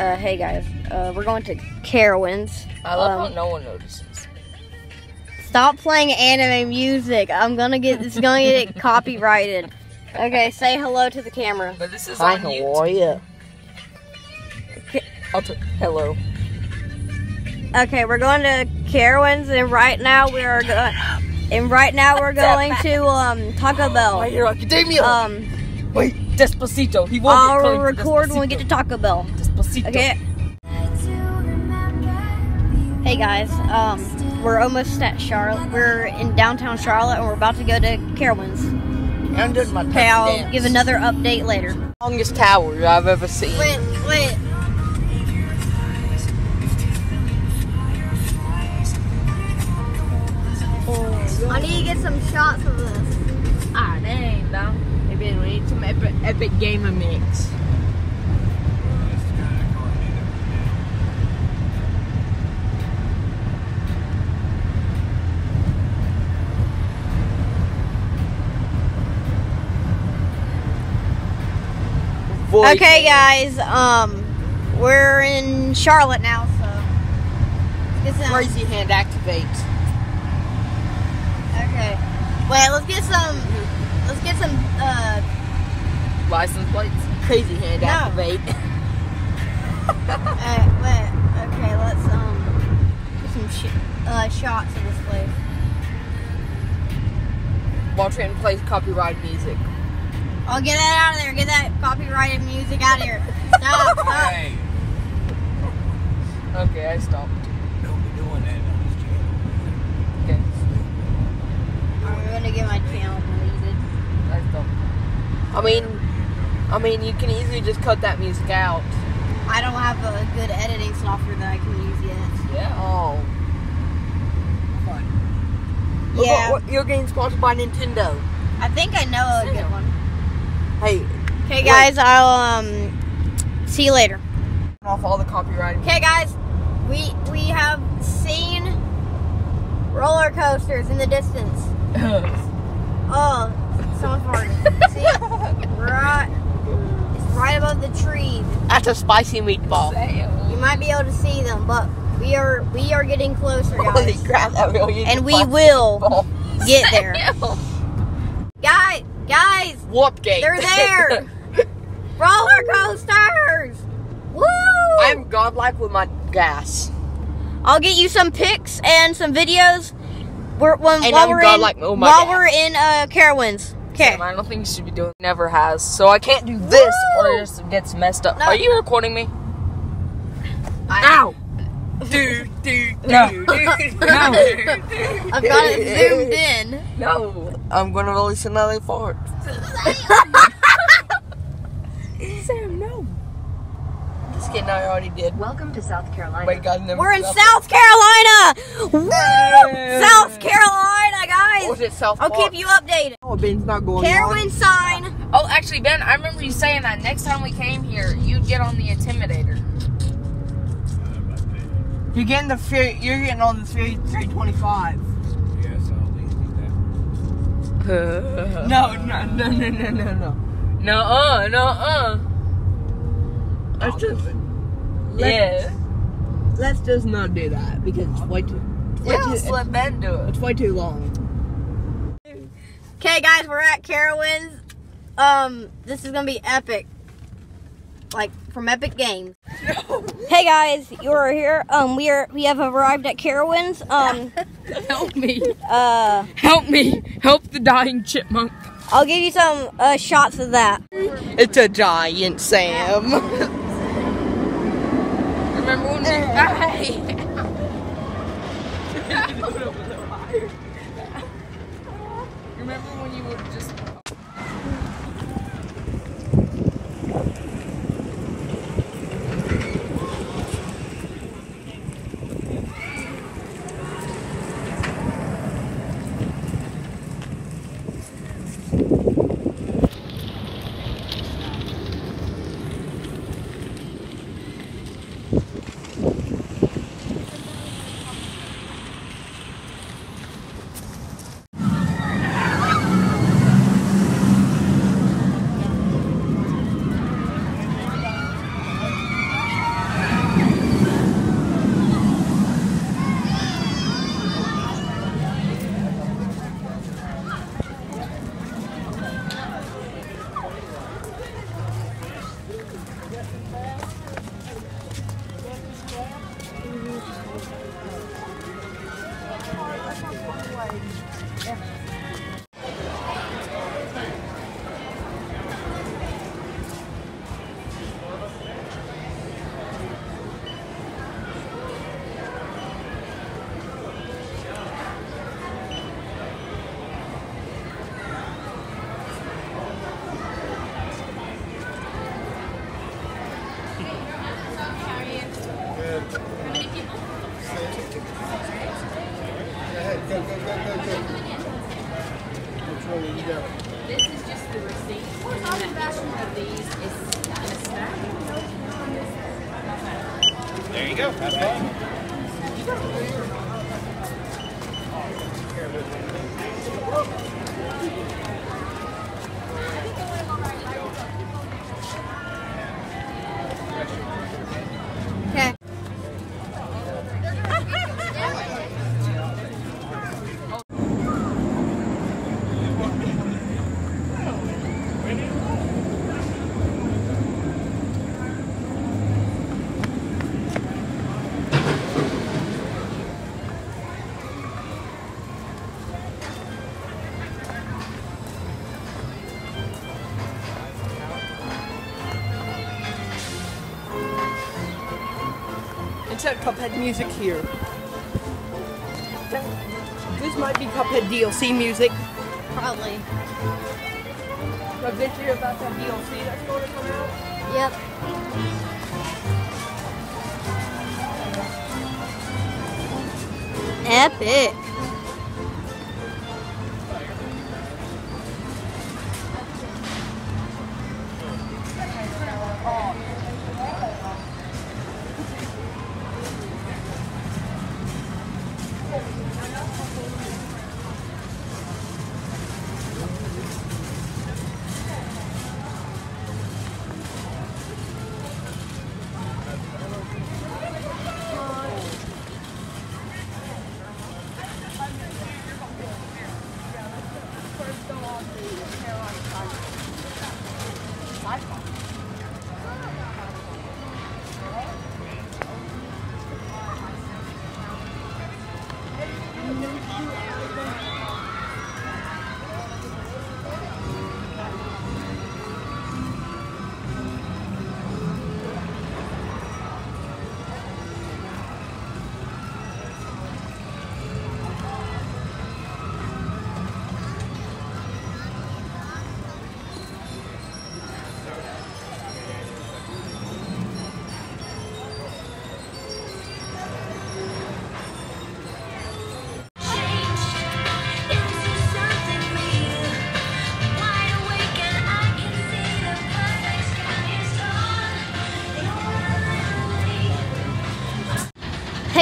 Uh, hey guys, uh, we're going to Carowinds. I love Um, how no one notices. Stop playing anime music. I'm gonna get this, it's gonna get copyrighted. Okay, say hello to the camera. But this is Hi, on how YouTube. are you? I'll t- hello. Okay, we're going to Carowinds, and right now we are going. And right now we're going to um Taco Bell. My Hero Academia. Um, Wait, Despacito. He won't I'll get claimed record when we get to Taco Bell. Despacito. Okay. Hey guys, um, we're almost at Charlotte. We're in downtown Charlotte, and we're about to go to Carowinds. I'm doing my Okay, I'll dance. give another update later. longest tower I've ever seen. Wait, wait. I need to get some shots of this. Ah, dang, though. Maybe we need some epic, epic gamer mix. Voice Okay, guys. Um, we're in Charlotte now, so let's get some. Crazy hand activate. Okay. Wait, let's get some. Let's get some. Uh, License plates. Crazy hand No. activate. uh, wait. Okay, let's um get some sh- uh, shots of this place. While plays copyright music. Oh, get that out of there! Get that copyrighted music out of here! Stop! Stop! Hey, Okay, I stopped. don't be doing that on this channel. Okay, I'm gonna get my channel deleted. I stopped. I mean, I mean, you can easily just cut that music out. I don't have a good editing software that I can use yet. Yeah. Oh. Look Yeah, what- what- you're getting sponsored by Nintendo. I think I know a good one. Hey, Okay, guys, I'll um see you later. Off all the copyright. Okay, guys, we we have seen roller coasters in the distance. Oh, someone farted. See, right, it's right above the trees. that's a spicy meatball. You might be able to see them, but we are we are getting closer, guys. Holy crap, that really And we will meatball. get there. Guys, guys, Warp gate. they're there. roller coasters. Woo! I'm godlike with my gas. I'll get you some pics and some videos. We're, when, And while I'm we're godlike in, while we're in uh, Carowinds. Okay. I don't think you should be doing. Never has. So I can't do this, or Woo! it just gets messed up. No. Are you recording me? Ow! Dude, dude, No. I've got it zoomed in. No, I'm gonna release another fart. Sam, no. Just kidding, I already did. Welcome to South Carolina. Wait, God, never We're in stopped. South Carolina. Woo! Yeah. South Carolina, Or guys. it South I'll Park? keep you updated. Oh, Ben's not going Carowinds on. sign. Oh, actually, Ben, I remember you saying that next time we came here, you'd get on the Intimidator. You're getting the free, you're getting on the Fury 325. Yes, I'll leave that. No, no, no, no, no, no, no. No, uh, no, uh. Let's I'll just, let's, Yeah. let's just not do that because it's way too, it's way Yeah, too, let's let Ben do it. it's way too long. Okay, guys, we're at Carowinds. Um, this is gonna be epic. Like from Epic Games. Hey guys, you're here. Um, we are we have arrived at Carowinds. Um, Help me. uh, Help me. Help the dying chipmunk. I'll give you some uh, shots of that. It's a giant Sam. Remember when we... Remember go, go, go, go, go. Which way are you going? This is just the receipt. One of these is a snack. There you go. Have fun. You got Insert Cuphead music here. This might be Cuphead DLC music. Probably. I bet you about that DLC that's going to come out. Yep. Epic.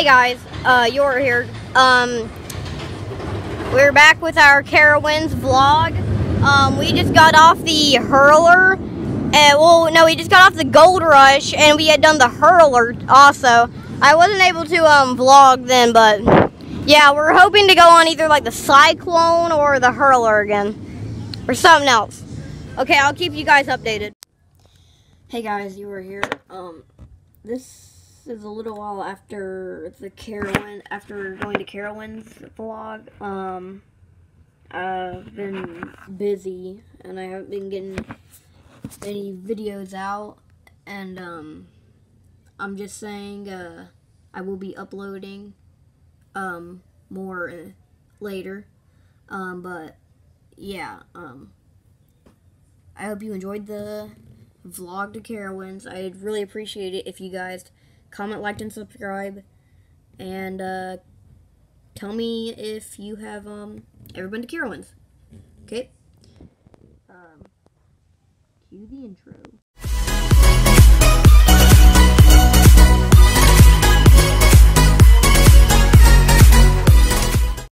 Guys, uh, you're here. Um, we're back with our Carowinds vlog. Um, we just got off the hurler, and well, no, we just got off the Gold Rush, and we had done the hurler also. I wasn't able to um vlog then, but yeah, we're hoping to go on either like the Cyclone or the hurler again, or something else. Okay, I'll keep you guys updated. Hey guys, you were here. Um, this is a little while after the Carowin, after going to Carowinds vlog. Um, I've been busy and I haven't been getting any videos out, and um, I'm just saying, uh, I will be uploading, um, more uh, later. Um, but yeah, um, I hope you enjoyed the vlog to Carowinds. I'd really appreciate it if you guys comment, like, and subscribe. And uh, tell me if you have um, ever been to Carowinds. Okay? Um, cue the intro.